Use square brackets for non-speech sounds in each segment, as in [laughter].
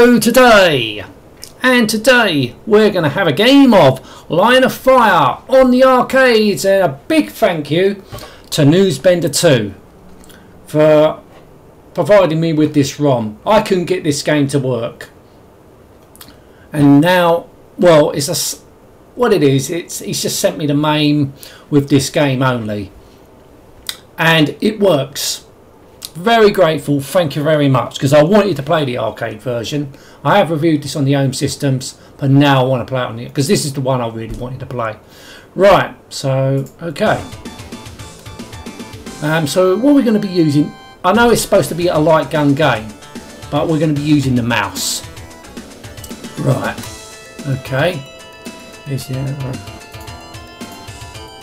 Hello today! And today we're going to have a game of Line of Fire on the arcades and a big thank you to Newsbender 2 for providing me with this ROM. I couldn't get this game to work. And now, well, it's a, what it is, it's he's just sent me the MAME with this game only. And it works very grateful. Thank you very much because I wanted to play the arcade version. I have reviewed this on the home systems but now I want to play it on it because this is the one I really wanted to play. Right so okay. Um, so what we're going to be using I know it's supposed to be a light gun game but we're going to be using the mouse. Right okay. Is right.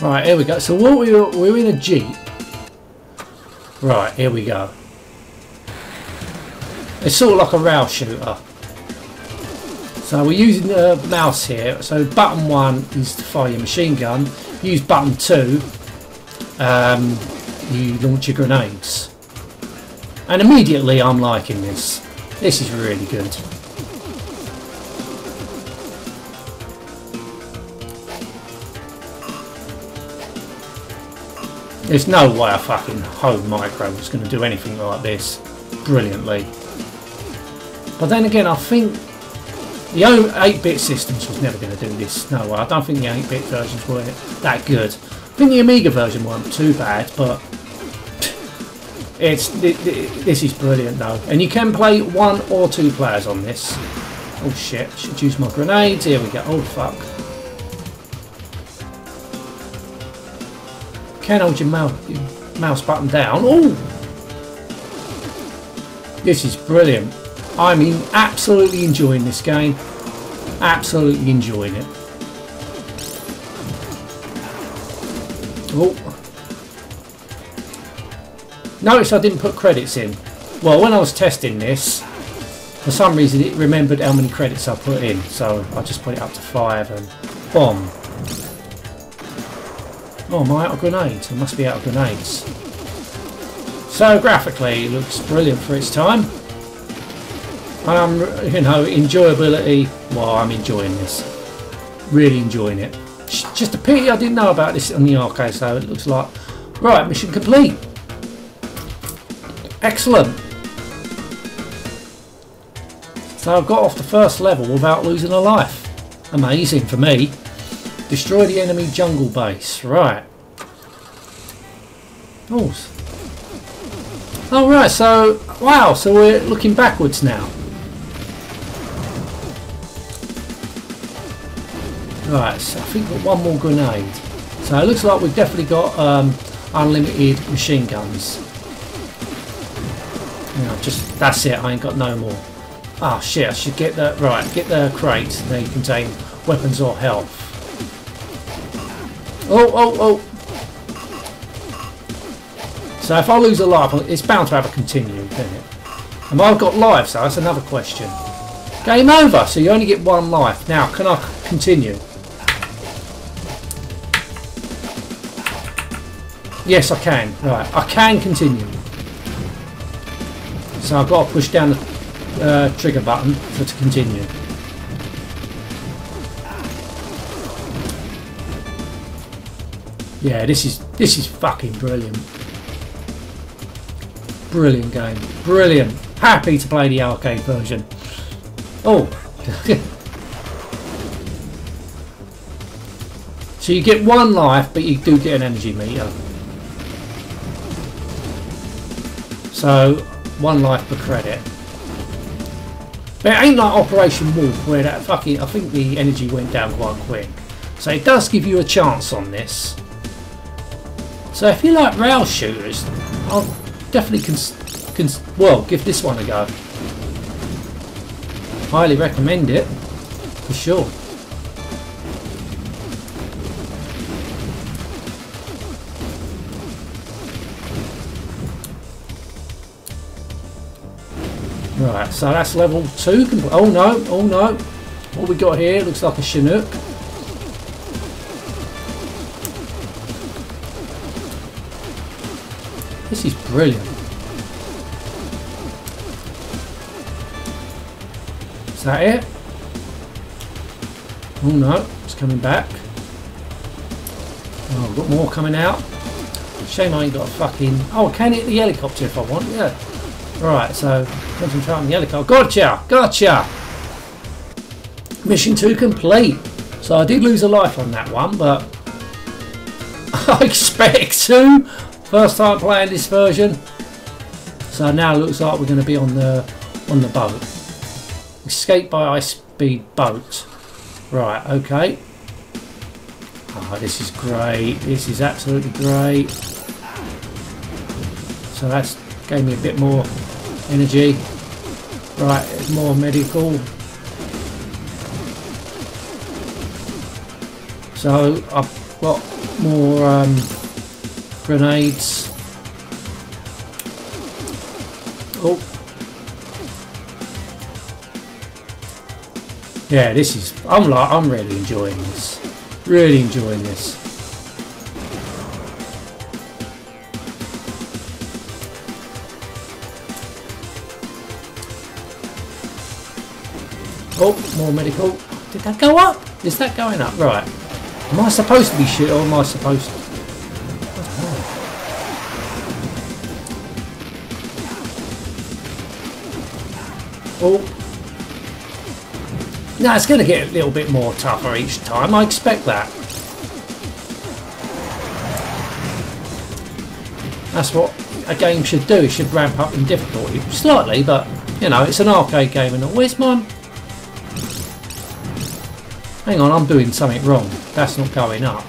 right here we go. So what we we're, we're in a jeep Right, here we go. It's sort of like a rail shooter. So we're using the mouse here. So button one is to fire your machine gun. Use button two, um, you launch your grenades. And immediately I'm liking this. This is really good. There's no way a fucking home micro was going to do anything like this brilliantly. But then again, I think the 8-bit systems was never going to do this. No way. I don't think the 8-bit versions were that good. I think the Amiga version weren't too bad, but it's this is brilliant though. And you can play one or two players on this. Oh shit! Should use my grenades. Here we go. Oh fuck. Can hold your mouse, your mouse button down. Oh! This is brilliant. I mean, absolutely enjoying this game. Absolutely enjoying it. Oh. Notice I didn't put credits in. Well, when I was testing this, for some reason it remembered how many credits I put in. So I just put it up to five and bomb. Oh, am I out of grenades? I must be out of grenades. So graphically, it looks brilliant for its time. Um, you know, enjoyability. Well, I'm enjoying this. Really enjoying it. Just a pity I didn't know about this on the arcade, so it looks like right. Mission complete. Excellent. So I've got off the first level without losing a life. Amazing for me. Destroy the enemy jungle base. Right. Oh. Oh right, so wow, so we're looking backwards now. Right, so I think we've got one more grenade. So it looks like we've definitely got um, unlimited machine guns. You just that's it. I ain't got no more. Ah oh, shit! I should get the right. Get the crate. They contain weapons or health. Oh, oh, oh. So if I lose a life, it's bound to have a continue, isn't it? And I've got lives, so that's another question. Game over, so you only get one life. Now, can I continue? Yes, I can. Right, I can continue. So I've got to push down the uh, trigger button for to continue. Yeah, this is this is fucking brilliant. Brilliant game. Brilliant. Happy to play the arcade version. Oh. [laughs] so you get one life, but you do get an energy meter. So, one life per credit. But it ain't like Operation Wolf where that fucking, I think the energy went down quite quick. So it does give you a chance on this. So if you like rail shooters, I'll definitely cons well give this one a go. Highly recommend it for sure. Right, so that's level two. Oh no, oh no. What we got here looks like a Chinook. This is brilliant. Is that it? Oh no, it's coming back. Oh, I've got more coming out. Shame I ain't got a fucking... Oh, I can hit the helicopter if I want, yeah. Alright, so concentrate on the helicopter. Gotcha! Gotcha! Mission 2 complete. So I did lose a life on that one, but [laughs] I expect to. First time playing this version. So now it looks like we're going to be on the on the boat. Escape by high speed boat. Right, okay. Oh, this is great. This is absolutely great. So that's gave me a bit more energy. Right, more medical. So I've got more um, grenades. Oh. Yeah, this is. I'm like. I'm really enjoying this. Really enjoying this. Oh, more medical. Did that go up? Is that going up? Right. Am I supposed to be shit or am I supposed to? Oh. Now it's going to get a little bit more tougher each time. I expect that. That's what a game should do. It should ramp up in difficulty slightly, but you know, it's an arcade game and all. Where's mine? Hang on, I'm doing something wrong. That's not going up.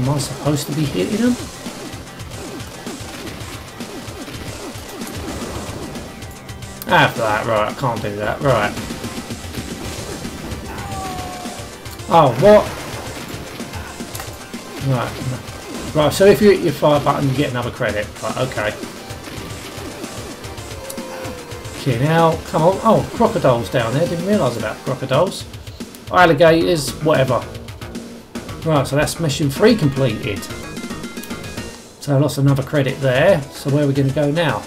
Am I supposed to be hitting them? After that, right, I can't do that, right. Oh, what? Right, right, so if you hit your fire button, you get another credit. Right, okay. Okay, now, come on. Oh, crocodiles down there. Didn't realise about crocodiles alligators, whatever. Right, so that's mission three completed. So I lost another credit there. So where are we going to go now?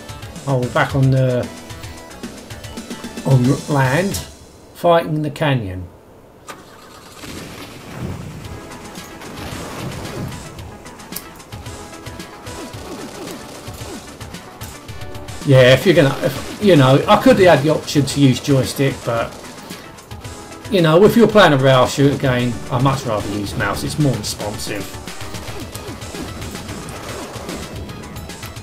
Oh, we're back on the on land, fighting the canyon. Yeah, if you're gonna, if, you know, I could have had the option to use joystick, but you know, if you're playing a rail shooter game, I'd much rather use mouse. It's more responsive.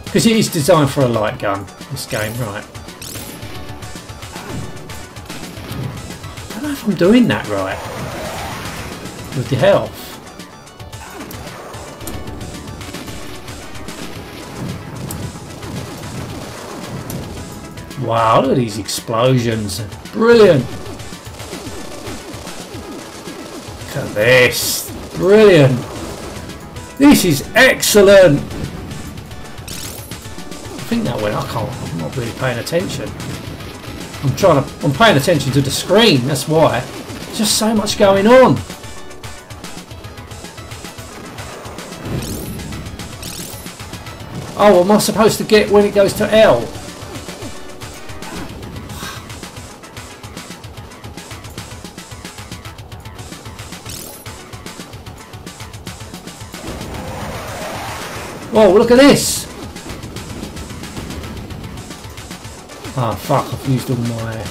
Because it is designed for a light gun, this game, right. I'm doing that right. With the health. Wow, look at these explosions. Brilliant. Look at this. Brilliant. This is excellent. I think that went. I can't. I'm not really paying attention. I'm trying to. I'm paying attention to the screen. That's why. There's just so much going on. Oh, what am I supposed to get when it goes to L? Oh, look at this! Oh, fuck, I've used all my...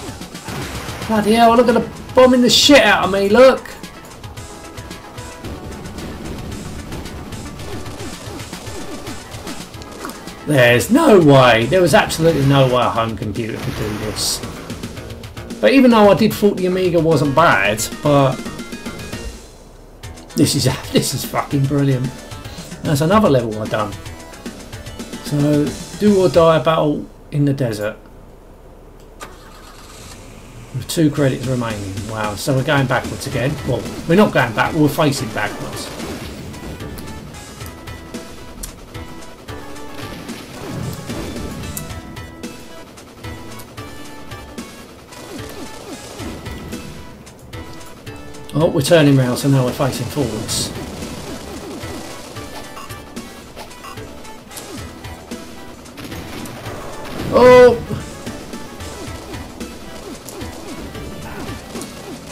Bloody hell, look at the bombing the shit out of me, look! There's no way, there was absolutely no way a home computer could do this. But even though I did thought the Amiga wasn't bad, but this is [laughs] this is fucking brilliant. That's another level I've done. So, do or die battle in the desert. With two credits remaining. Wow, so we're going backwards again. Well, we're not going back, we're facing backwards. Oh, we're turning round, so now we're facing forwards.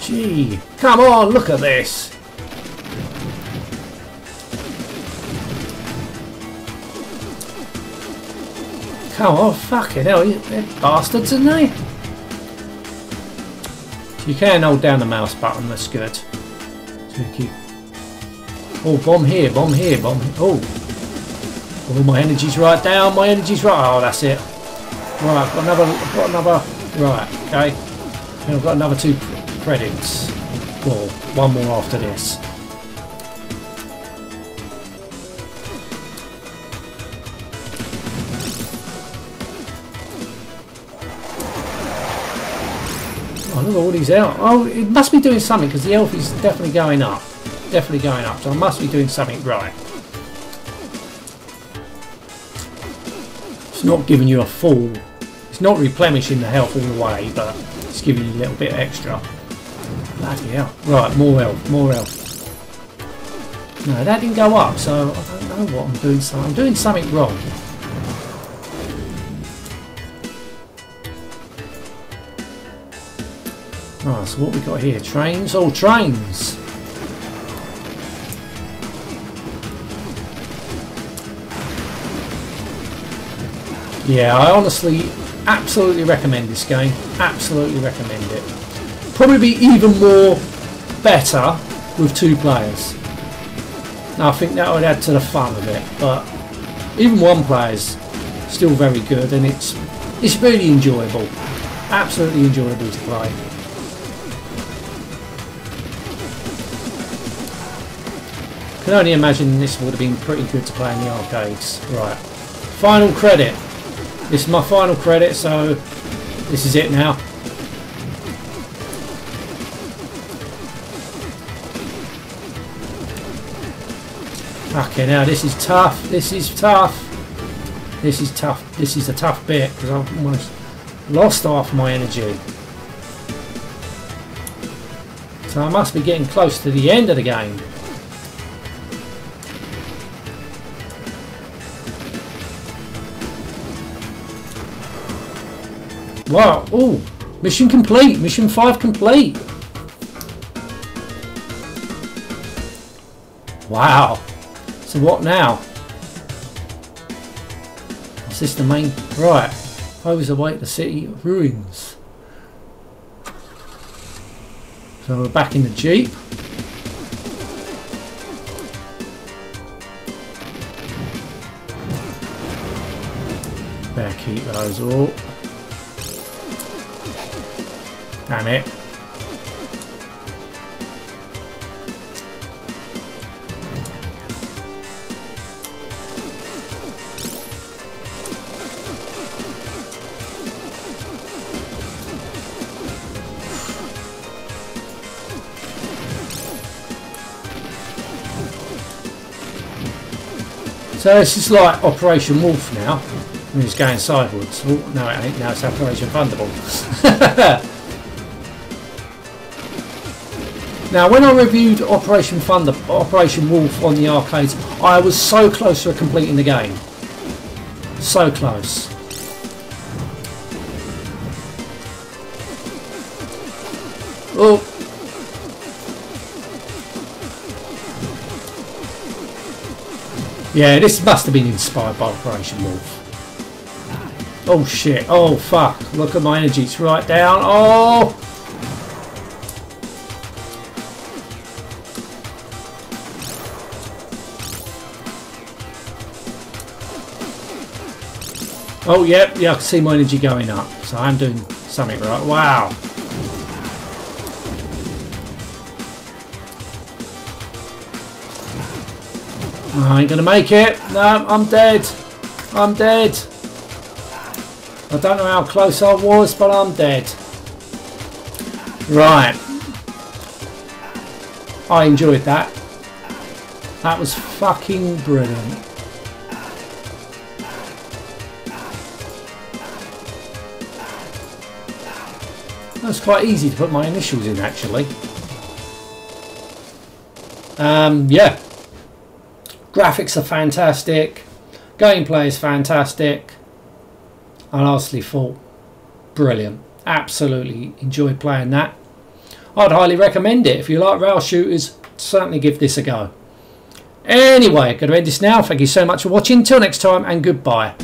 Hey! Come on, look at this! Come on, fucking hell, they're bastards, aren't they? You can hold down the mouse button, that's good. Oh, bomb here, bomb here, bomb here. Oh! Oh, my energy's right down, my energy's right... Oh, that's it. Right, I've got another... I've got another... Right, okay. I've got another two credits. Well, one more after this. Oh, look at all these out. Oh, it must be doing something because the health is definitely going up. Definitely going up, so I must be doing something right. It's not giving you a full... It's not replenishing the health all the way, but it's giving you a little bit extra. Bloody hell. Right, more health, more health. No, that didn't go up, so I don't know what I'm doing. So I'm doing something wrong. Right, so what we got here? Trains? Oh, trains! Yeah, I honestly absolutely recommend this game. Absolutely recommend it. Probably be even more better with two players. Now I think that would add to the fun of it, but even one player is still very good and it's it's really enjoyable. Absolutely enjoyable to play. can only imagine this would have been pretty good to play in the arcades. Right. Final credit. This is my final credit, so this is it now. Okay, now this is tough. This is tough. This is tough. This is a tough bit because I've almost lost half my energy. So I must be getting close to the end of the game. Wow. Oh, mission complete. Mission 5 complete. Wow. So what now? Is this the main... Right. Foes await the city ruins. So we're back in the Jeep. Better keep those all. Damn it. So this is like Operation Wolf now. And it's going sideways. Oh, no it ain't, now it's Operation Thunderbolt. [laughs] Now, when I reviewed Operation Thunder, Operation Wolf on the arcades, I was so close to completing the game. So close. Oh. Yeah, this must have been inspired by Operation Wolf. Oh shit. Oh fuck. Look at my energy. It's right down. Oh! Oh, yep, yeah, I can see my energy going up. So I'm doing something right. Wow. I ain't gonna make it. No, I'm dead. I'm dead. I don't know how close I was, but I'm dead. Right. I enjoyed that. That was fucking brilliant. That's quite easy to put my initials in actually. Um, yeah. Graphics are fantastic. Gameplay is fantastic. And lastly, thought brilliant. Absolutely enjoyed playing that. I'd highly recommend it. If you like rail shooters, certainly give this a go. Anyway, going to end this now. Thank you so much for watching. Till next time and goodbye.